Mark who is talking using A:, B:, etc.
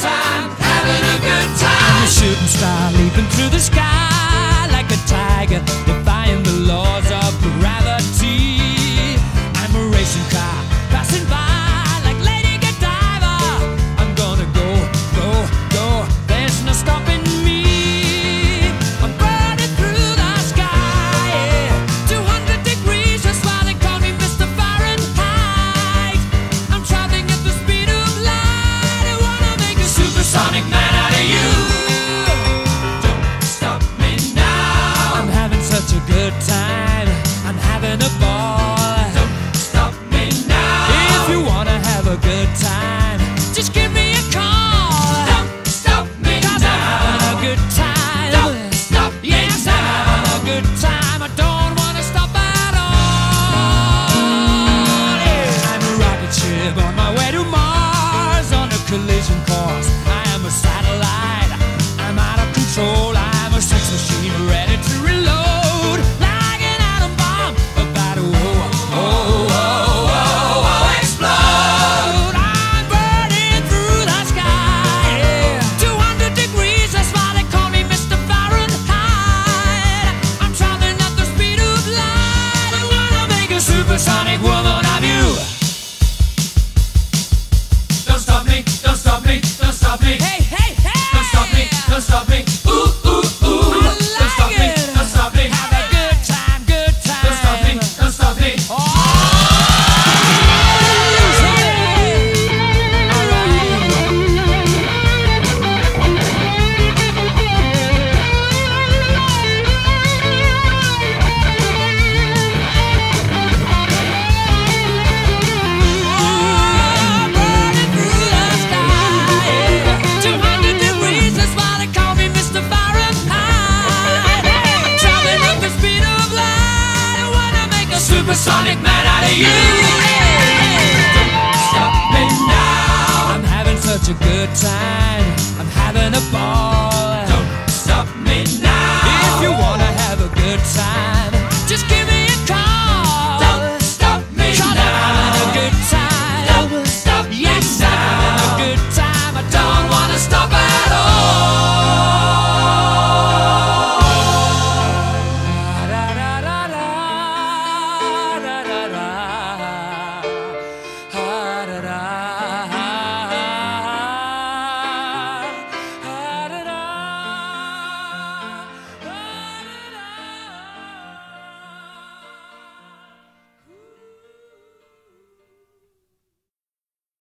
A: time, having a good time. I'm a shooting star leaping through the sky like a tiger. a good time. Just give me a call. Don't stop me now. I'm having a good time. Don't stop me yes, now. I'm having a good time. I don't want to stop at all. Yeah. I'm a rocket ship on my way to Mars on a collision course. I am a satellite. supersonic man out of you.